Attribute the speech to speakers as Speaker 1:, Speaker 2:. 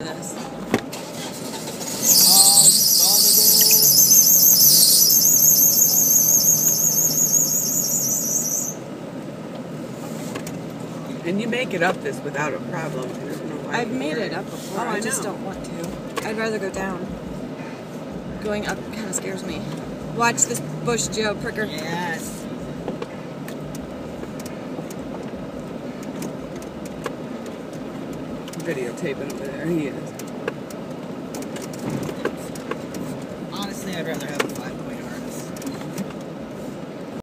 Speaker 1: And you make it up this without a problem. I don't know why
Speaker 2: I've made it up before.
Speaker 1: Oh,
Speaker 2: I,
Speaker 1: I
Speaker 2: just don't want to. I'd rather go down. Going up kind of scares me. Watch this bush, Joe Pricker.
Speaker 3: Yes.
Speaker 1: Videotaping over there. He is.
Speaker 3: Honestly, I'd rather have